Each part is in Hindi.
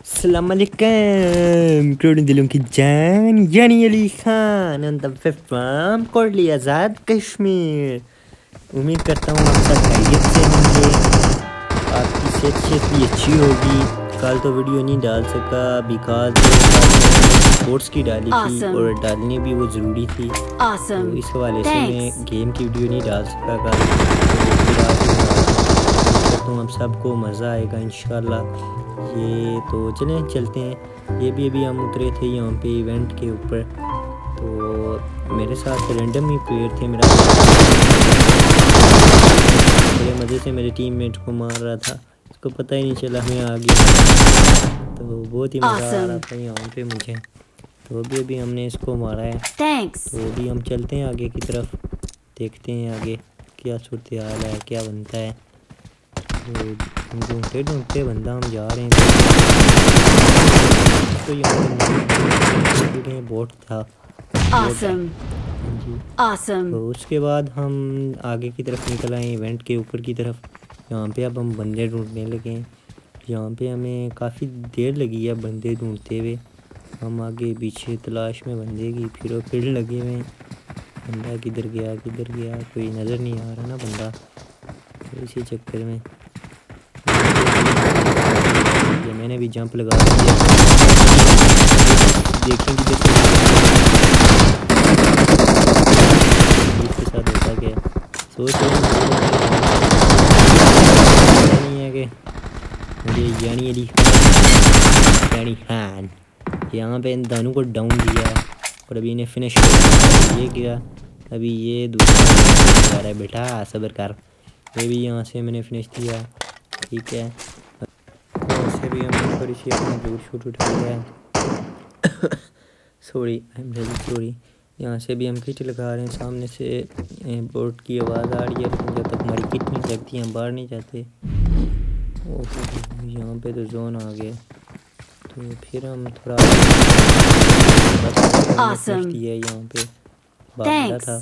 Assalamualaikum करोड़ों दिलों की जान यानी Ali Khan on the from Kotli Azad Kashmir उम्मीद करता हूँ आप सब खैरियत से होंगे। आपकी सेहत सेहत भी अच्छी होगी। कल तो वीडियो नहीं डाल सका बिकॉज़ स्पोर्ट्स की डाली awesome. थी और डालनी भी वो ज़रूरी थी। Awesome. तो इस हवाले से मैं गेम की वीडियो नहीं डाल सका कल तो हम सबको मज़ा आएगा इन ये तो चलें चलते हैं। ये भी अभी हम उतरे थे यहाँ पे इवेंट के ऊपर। तो मेरे साथ रेंडम ही प्लेयर थे मेरा। मेरे मज़े से मेरे टीममेट को मार रहा था। उसको पता ही नहीं चला हमें आ गया तो बहुत ही मज़ा आ रहा था यहाँ पे मुझे। तो अभी अभी हमने इसको मारा है। Thanks. तो अभी हम चलते हैं आगे की तरफ़। देखते हैं आगे क्या सूरत हाल है क्या बनता है। ढूंढते ढूंढते बंदा हम जा रहे हैं। तो यहाँ बोट था। Awesome. awesome. तो उसके बाद हम आगे की तरफ़ निकल आए इवेंट के ऊपर की तरफ़। यहाँ पे अब हम बंदे ढूँढने लगे हैं। यहाँ पे हमें काफ़ी देर लगी है बंदे ढूंढते हुए। हम आगे पीछे तलाश में बंदे की फिर फिर लगे हुए बंदा किधर गया किधर गया कोई नज़र नहीं आ रहा ना बंदा। तो इसी चक्कर में ये मैंने भी जंप लगा देखेंगे क्या? सोच नहीं है कि मुझे यानी यानी खान यहाँ पे इन दोनों को डाउन दिया और अभी इन्हें फिनिश ये किया? अभी ये दूसरा है बेटा सबर कर ये भी यहाँ से मैंने फिनिश किया। ठीक है। से भी हमने थोड़ी सी अपना दूर शूट उठा लिया है। Sorry I am really sorry यहाँ से भी हम किट लगा रहे हैं। सामने से बोर्ड की आवाज़ आ रही है। लेकिन जब तक हमारी किट नहीं लगती हम बाहर नहीं जाते। ओह यहाँ पे तो जोन आ गया। तो फिर हम थोड़ा awesome. दिया यहाँ पे। बाहर था।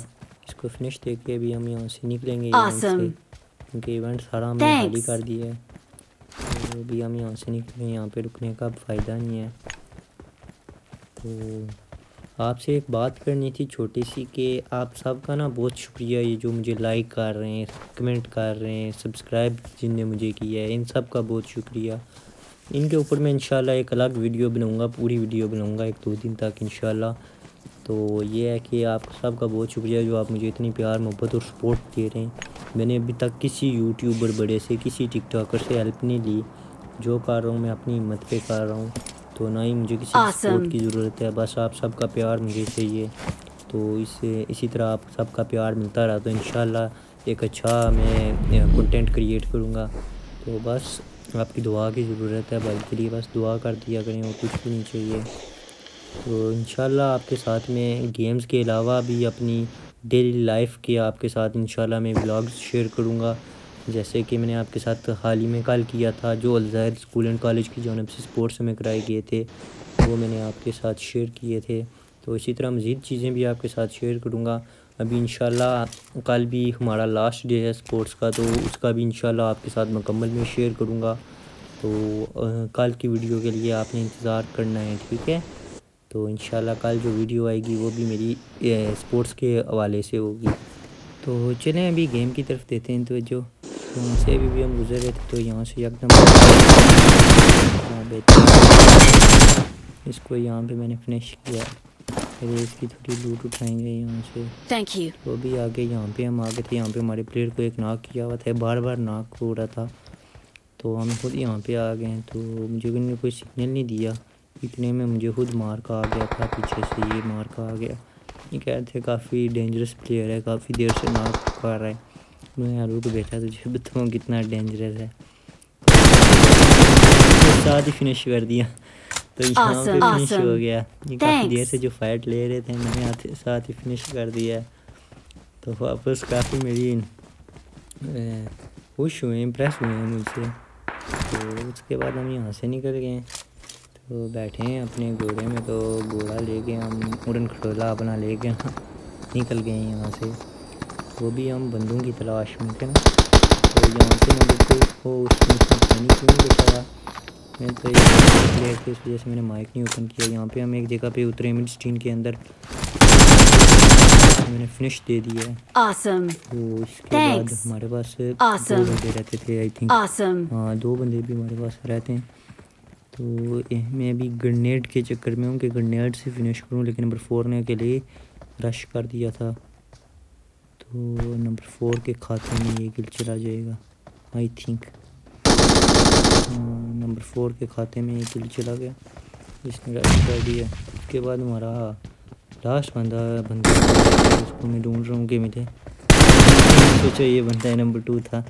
इसको फिनिश देके अभी हम यहाँ से निकलेंगे। awesome. क्योंकि इवेंट सारा हमने खाली कर दिया है तो भी हम यहाँ से निकले यहाँ पे रुकने का फ़ायदा नहीं है। तो आपसे एक बात करनी थी छोटी सी कि आप सबका ना बहुत शुक्रिया, ये जो मुझे लाइक कर रहे हैं कमेंट कर रहे हैं सब्सक्राइब जिनने मुझे किया है, इन सब का बहुत शुक्रिया। इनके ऊपर मैं इंशाल्लाह एक अलग वीडियो बनाऊँगा, पूरी वीडियो बनाऊँगा, एक दो दिन तक इंशाल्लाह। तो ये है कि आप सबका बहुत शुक्रिया जो आप मुझे इतनी प्यार मोहब्बत और सपोर्ट दे रहे हैं। मैंने अभी तक किसी यूट्यूबर बड़े से किसी टिकटॉकर से हेल्प नहीं ली। जो कर रहा हूँ मैं अपनी हिम्मत पे कर रहा हूँ। तो ना ही मुझे किसी awesome. सपोर्ट की ज़रूरत है बस आप सबका प्यार मुझे चाहिए। तो इससे इसी तरह आप सबका प्यार मिलता रहा तो इन एक अच्छा मैं कंटेंट क्रिएट करूँगा। तो बस आपकी दुआ की ज़रूरत है भाई के लिए बस दुआ कर दिया करें और कुछ भी नहीं चाहिए। तो इन आपके साथ में गेम्स के अलावा भी अपनी डेली लाइफ के आपके साथ इन मैं ब्लॉग्स शेयर करूँगा। जैसे कि मैंने आपके साथ हाल ही में कल किया था, जो अलजैद स्कूल एंड कॉलेज की जानब से स्पोर्ट्स में कराए गए थे, वो मैंने आपके साथ शेयर किए थे। तो इसी तरह मज़ीद चीज़ें भी आपके साथ शेयर करूँगा। अभी इन कल भी हमारा लास्ट डे है स्पोर्ट्स का तो उसका भी इन आपके साथ मुकम्मल में शेयर करूँगा। तो कल की वीडियो के लिए आपने इंतज़ार करना है, ठीक है? तो इन कल जो वीडियो आएगी वो भी मेरी स्पोर्ट्स के हवाले से होगी। तो चलें अभी गेम की तरफ़ देते हैं तो जो यहाँ से अभी भी हम गुजर रहे थे तो यहाँ से एकदम इसको यहाँ पे मैंने फिनिश किया। फिर इसकी थोड़ी लूट उठाएँगे यहाँ से। थैंक यू तो अभी आगे यहाँ पे हम आगे थे यहाँ पे हमारे प्लेयर को एक नाक किया हुआ था बार बार नाक हो रहा था। तो हम खुद यहाँ पे आ गए हैं तो मुझे कोई सिग्नल नहीं दिया। इतने में मुझे खुद मार का आ गया था पीछे से ये मार का आ गया। ये कह रहे थे काफ़ी डेंजरस प्लेयर है काफ़ी देर से मार कर रहा है। मैं यहाँ रुक बैठा तुझे बताऊँ कितना डेंजरस है। तो साथ ही फिनिश कर दिया। तो यहाँ awesome, पे फिनिश awesome. हो गया। ये काफ़ी देर से जो फाइट ले रहे थे मैंने साथ ही फिनिश कर दिया। तो वापस काफ़ी मेरी खुश हुए इम्प्रेस हुए हैं मुझसे। तो उसके बाद हम यहाँ से निकल गए। तो बैठे हैं अपने घोड़े में तो घोड़ा ले गए हम उड़न खटोला अपना ले गए निकल गए हैं यहाँ से। वो भी हम बंदों की तलाश में थे ना। तो यहाँ से मैं बिल्कुल वो उसमें पानी क्यों बचाया मैं तो ये इस वजह से मैंने माइक नहीं ओपन किया। यहाँ पे हम एक जगह पे उतरे मिड स्टीन के अंदर। मैंने फिनिश दे दिया है। Awesome. तो इसके बाद हमारे पास awesome. दो बंदे रहते थे आई थिंक awesome. हाँ दो बंदे भी हमारे पास रहते हैं। तो मैं अभी ग्रनेड के चक्कर में हूँ कि ग्रनेड से फिनिश करूँ लेकिन नंबर फोर ने अकेले रश कर दिया था। तो नंबर फोर के खाते में ये किल चला जाएगा आई थिंक नंबर फोर के खाते में ये किल चला गया। इसने रश कर दिया। उसके बाद हमारा लास्ट बंदा बंदा उसको मैं ढूंढ रहा हूँ कि मिले। सोचो ये बंदा नंबर टू था।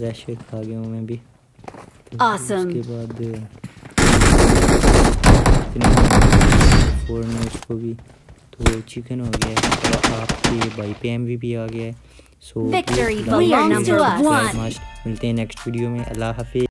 रश खा गया हूँ मैं भी। तो awesome. उसके बाद फोर में उसको भी तो चिकन हो गया है तो आपके भाई पे एम भी आ गया है। सो मिलते हैं नेक्स्ट वीडियो में। अल्लाह हाफिज़।